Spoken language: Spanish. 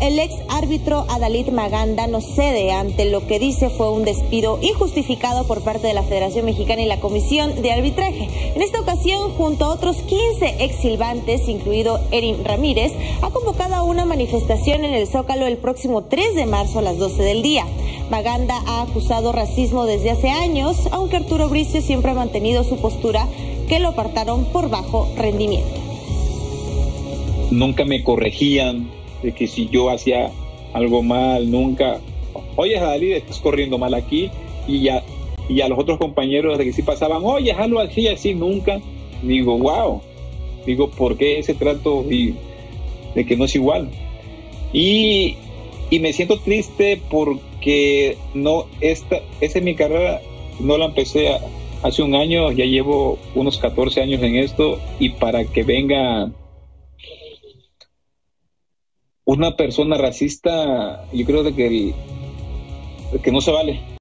el ex árbitro Adalid Maganda no cede ante lo que dice fue un despido injustificado por parte de la Federación Mexicana y la Comisión de Arbitraje. En esta ocasión, junto a otros 15 ex silbantes, incluido Erin Ramírez, ha convocado una manifestación en el Zócalo el próximo 3 de marzo a las 12 del día. Maganda ha acusado racismo desde hace años, aunque Arturo Bricio siempre ha mantenido su postura que lo apartaron por bajo rendimiento. Nunca me corregían de que si yo hacía algo mal, nunca, oye, Jalí, estás corriendo mal aquí, y ya, y a los otros compañeros de que sí pasaban, oye, hazlo así, así, nunca. Digo, wow, digo, ¿por qué ese trato y, de que no es igual? Y, y me siento triste porque no, esta, esa es mi carrera, no la empecé hace un año, ya llevo unos 14 años en esto, y para que venga una persona racista, yo creo de que, que no se vale.